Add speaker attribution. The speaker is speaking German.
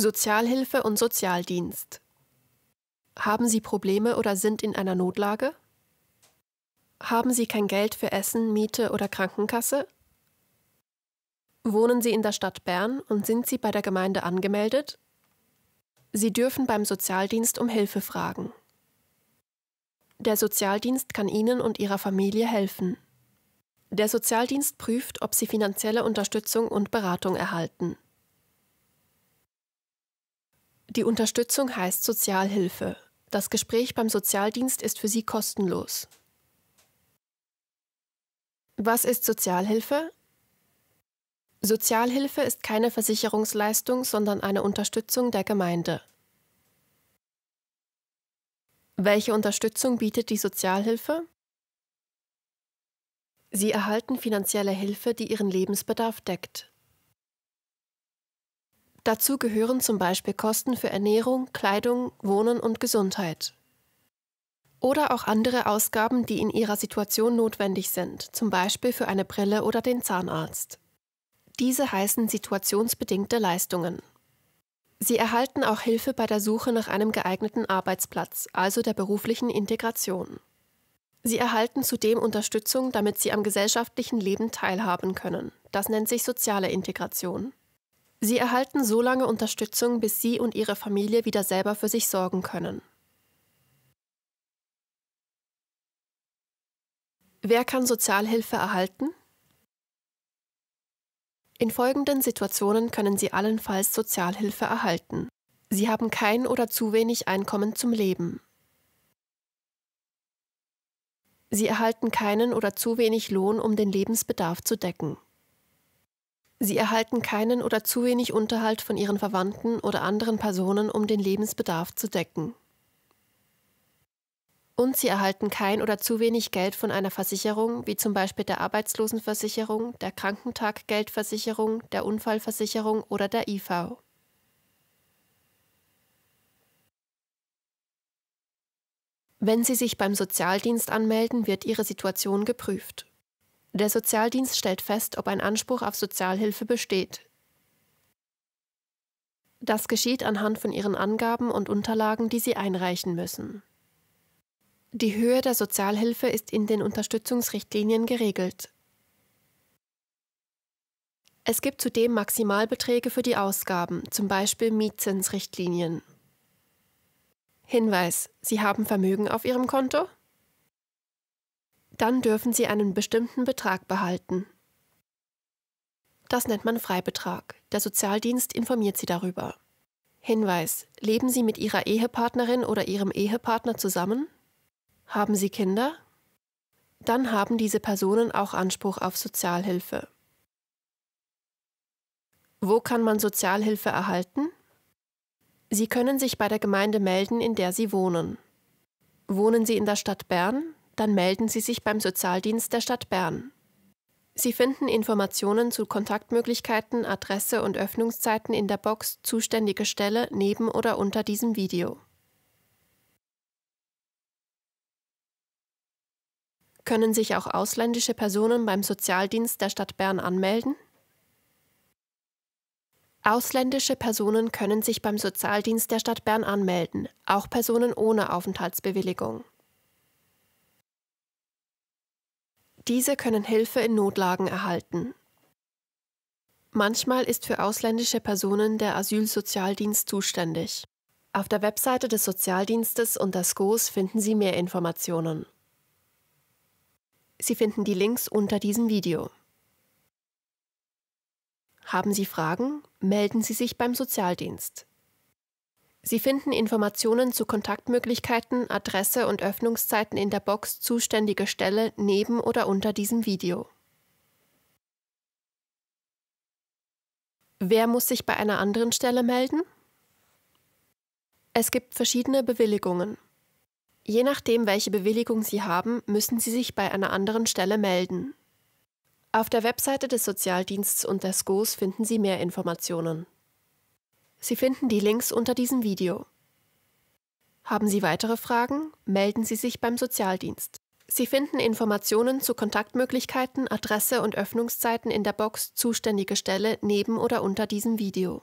Speaker 1: Sozialhilfe und Sozialdienst. Haben Sie Probleme oder sind in einer Notlage? Haben Sie kein Geld für Essen, Miete oder Krankenkasse? Wohnen Sie in der Stadt Bern und sind Sie bei der Gemeinde angemeldet? Sie dürfen beim Sozialdienst um Hilfe fragen. Der Sozialdienst kann Ihnen und Ihrer Familie helfen. Der Sozialdienst prüft, ob Sie finanzielle Unterstützung und Beratung erhalten. Die Unterstützung heißt Sozialhilfe. Das Gespräch beim Sozialdienst ist für Sie kostenlos. Was ist Sozialhilfe? Sozialhilfe ist keine Versicherungsleistung, sondern eine Unterstützung der Gemeinde. Welche Unterstützung bietet die Sozialhilfe? Sie erhalten finanzielle Hilfe, die ihren Lebensbedarf deckt. Dazu gehören zum Beispiel Kosten für Ernährung, Kleidung, Wohnen und Gesundheit. Oder auch andere Ausgaben, die in ihrer Situation notwendig sind, zum Beispiel für eine Brille oder den Zahnarzt. Diese heißen situationsbedingte Leistungen. Sie erhalten auch Hilfe bei der Suche nach einem geeigneten Arbeitsplatz, also der beruflichen Integration. Sie erhalten zudem Unterstützung, damit sie am gesellschaftlichen Leben teilhaben können. Das nennt sich soziale Integration. Sie erhalten so lange Unterstützung, bis Sie und Ihre Familie wieder selber für sich sorgen können. Wer kann Sozialhilfe erhalten? In folgenden Situationen können Sie allenfalls Sozialhilfe erhalten. Sie haben kein oder zu wenig Einkommen zum Leben. Sie erhalten keinen oder zu wenig Lohn, um den Lebensbedarf zu decken. Sie erhalten keinen oder zu wenig Unterhalt von Ihren Verwandten oder anderen Personen, um den Lebensbedarf zu decken und sie erhalten kein oder zu wenig Geld von einer Versicherung, wie zum Beispiel der Arbeitslosenversicherung, der Krankentaggeldversicherung, der Unfallversicherung oder der IV. Wenn Sie sich beim Sozialdienst anmelden, wird Ihre Situation geprüft. Der Sozialdienst stellt fest, ob ein Anspruch auf Sozialhilfe besteht. Das geschieht anhand von Ihren Angaben und Unterlagen, die Sie einreichen müssen. Die Höhe der Sozialhilfe ist in den Unterstützungsrichtlinien geregelt. Es gibt zudem Maximalbeträge für die Ausgaben, zum Beispiel Mietzinsrichtlinien. Hinweis: Sie haben Vermögen auf Ihrem Konto? Dann dürfen Sie einen bestimmten Betrag behalten. Das nennt man Freibetrag. Der Sozialdienst informiert Sie darüber. Hinweis: Leben Sie mit Ihrer Ehepartnerin oder Ihrem Ehepartner zusammen? Haben sie Kinder? Dann haben diese Personen auch Anspruch auf Sozialhilfe. Wo kann man Sozialhilfe erhalten? Sie können sich bei der Gemeinde melden, in der Sie wohnen. Wohnen Sie in der Stadt Bern? Dann melden Sie sich beim Sozialdienst der Stadt Bern. Sie finden Informationen zu Kontaktmöglichkeiten, Adresse und Öffnungszeiten in der Box Zuständige Stelle neben oder unter diesem Video. Können sich auch ausländische Personen beim Sozialdienst der Stadt Bern anmelden? Ausländische Personen können sich beim Sozialdienst der Stadt Bern anmelden, auch Personen ohne Aufenthaltsbewilligung. Diese können Hilfe in Notlagen erhalten. Manchmal ist für ausländische Personen der Asylsozialdienst zuständig. Auf der Webseite des Sozialdienstes und der SCOS finden Sie mehr Informationen. Sie finden die Links unter diesem Video. Haben Sie Fragen? Melden Sie sich beim Sozialdienst. Sie finden Informationen zu Kontaktmöglichkeiten, Adresse und Öffnungszeiten in der Box Zuständige Stelle neben oder unter diesem Video. Wer muss sich bei einer anderen Stelle melden? Es gibt verschiedene Bewilligungen. Je nachdem, welche Bewilligung Sie haben, müssen Sie sich bei einer anderen Stelle melden. Auf der Webseite des Sozialdienstes und der SCOS finden Sie mehr Informationen. Sie finden die Links unter diesem Video. Haben Sie weitere Fragen? Melden Sie sich beim Sozialdienst. Sie finden Informationen zu Kontaktmöglichkeiten, Adresse und Öffnungszeiten in der Box Zuständige Stelle neben oder unter diesem Video.